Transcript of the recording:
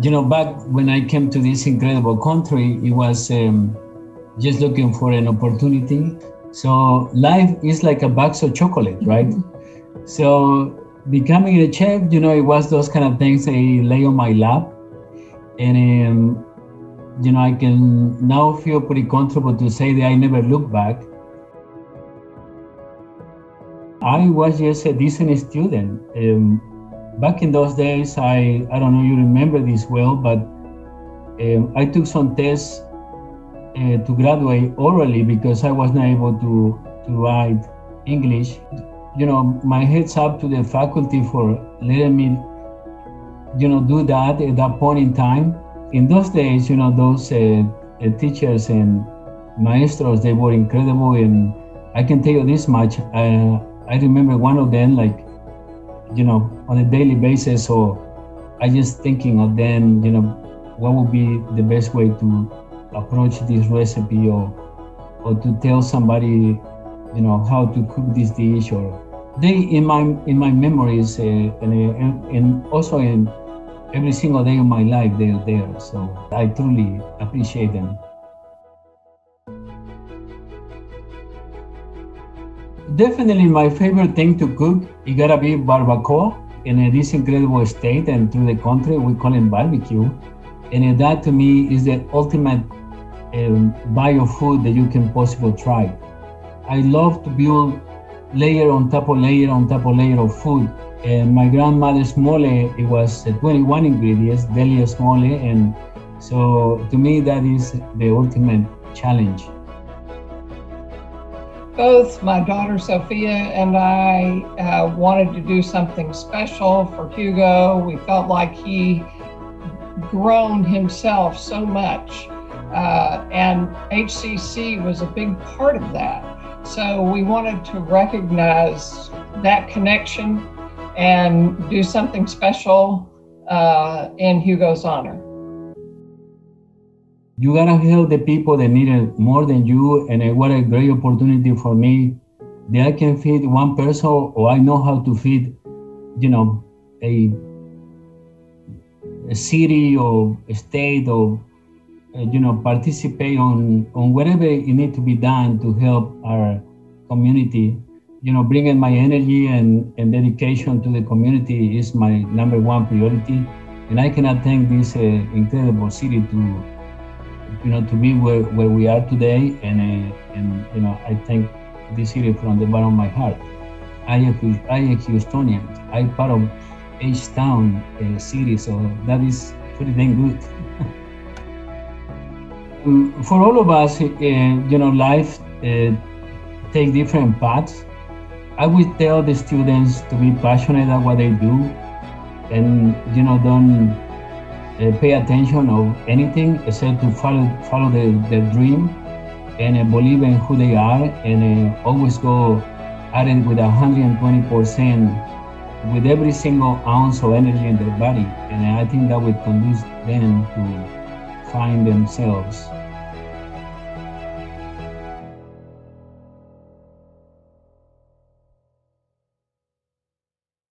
you know, back when I came to this incredible country, it was um, just looking for an opportunity. So life is like a box of chocolate, right? Mm-hmm. So becoming a chef, you know, it was those kind of things they lay on my lap, and um, you know, I can now feel pretty comfortable to say that I never look back. I was just a decent student. Um, back in those days, I I don't know you remember this well, but um, I took some tests uh, to graduate orally because I was not able to to write English. You know, my heads up to the faculty for letting me, you know, do that at that point in time. In those days, you know, those uh, uh, teachers and maestros, they were incredible, and I can tell you this much. Uh, I remember one of them, like you know, on a daily basis, or I just thinking of them, you know, what would be the best way to approach this recipe or or to tell somebody, you know, how to cook this dish or they in my in my memories uh, and, uh, and also in every single day of my life they're there. So I truly appreciate them. Definitely my favorite thing to cook, it gotta be barbacoa in this incredible state and through the country, we call it barbecue. And that to me is the ultimate um, bio food that you can possibly try. I love to build layer on top of layer on top of layer of food. And my grandmother's mole, it was 21 ingredients, Delia mole. And so to me, that is the ultimate challenge both my daughter Sophia and I uh, wanted to do something special for Hugo. We felt like he grown himself so much, uh, and HCC was a big part of that. So we wanted to recognize that connection and do something special uh, in Hugo's honor you gotta help the people that need it more than you. And what a great opportunity for me that I can feed one person or I know how to feed, you know, a, a city or a state or, uh, you know, participate on, on whatever it need to be done to help our community. You know, bringing my energy and, and dedication to the community is my number one priority. And I cannot thank this uh, incredible city to you know, to be where, where we are today. And, uh, and, you know, I thank this city from the bottom of my heart. I am, I am Houstonian. I'm part of H-Town uh, city, so that is pretty dang good. um, for all of us, uh, you know, life uh, take different paths. I would tell the students to be passionate at what they do and, you know, don't uh, pay attention of anything except to follow follow the, their dream and uh, believe in who they are and uh, always go at it with 120 percent with every single ounce of energy in their body. And i think that would conduce them to find themselves